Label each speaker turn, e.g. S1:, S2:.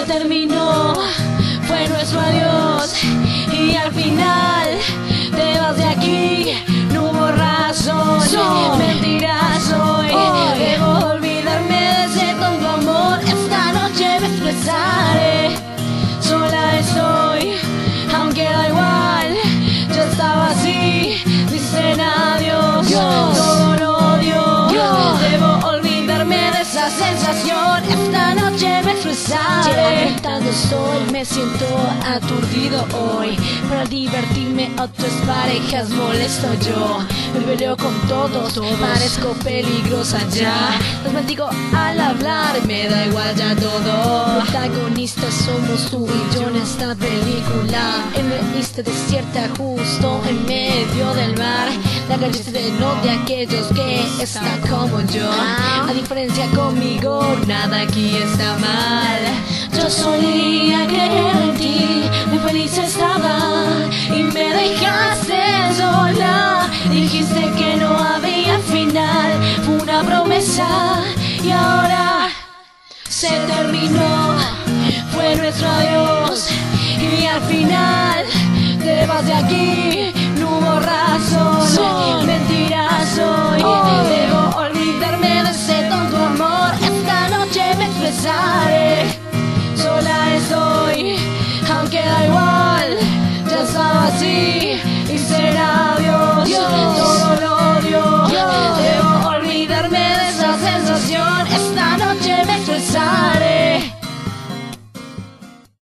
S1: se terminó, fue nuestro adiós y al final te vas de aquí, no hubo razón,
S2: Son.
S1: mentiras hoy,
S2: Hoy.
S1: debo olvidarme de ese tonto amor, esta noche me expresaré, sola estoy, aunque da igual, yo estaba así, dicen adiós,
S2: Dios.
S1: todo lo odio,
S2: Dios.
S1: debo olvidarme de esa sensación, esta noche me expresaré.
S2: Estoy, me siento aturdido hoy. Para divertirme otras parejas molesto yo. Me peleo con todos, parezco peligrosa ya. Los maldigo al hablar, me da igual ya todo. Protagonistas somos tú y yo en esta película. Isla desierta justo en medio del mar. La calle de no de aquellos que están como yo. A diferencia conmigo, nada aquí está mal
S1: Yo solía creer en ti, muy feliz estaba y me dejaste sola. Dijiste que no había final, fue una promesa y ahora se terminó. Fue nuestro adiós y al final te vas de aquí, estoy,